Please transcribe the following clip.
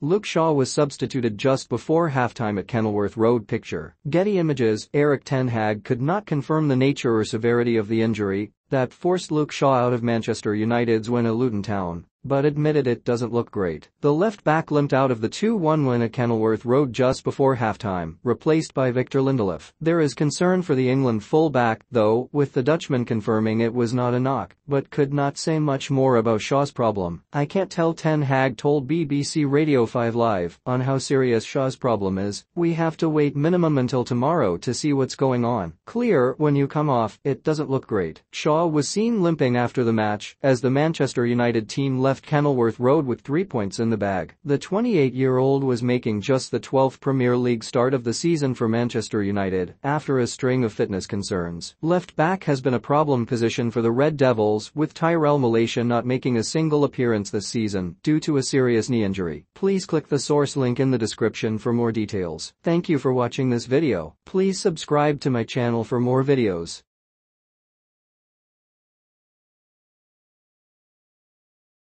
Luke Shaw was substituted just before halftime at Kenilworth Road Picture. Getty Images, Erik ten Hag could not confirm the nature or severity of the injury that forced Luke Shaw out of Manchester United's win at Luton Town but admitted it doesn't look great. The left back limped out of the 2-1 win at Kenilworth Road just before halftime, replaced by Victor Lindelof. There is concern for the England full-back, though, with the Dutchman confirming it was not a knock, but could not say much more about Shaw's problem. I can't tell Ten Hag told BBC Radio 5 Live on how serious Shaw's problem is. We have to wait minimum until tomorrow to see what's going on. Clear, when you come off, it doesn't look great. Shaw was seen limping after the match as the Manchester United team left Kenilworth Road with three points in the bag. The 28-year-old was making just the 12th Premier League start of the season for Manchester United after a string of fitness concerns. Left back has been a problem position for the Red Devils with Tyrell Malacia not making a single appearance this season due to a serious knee injury. Please click the source link in the description for more details. Thank you for watching this video. Please subscribe to my channel for more videos.